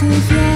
arriver.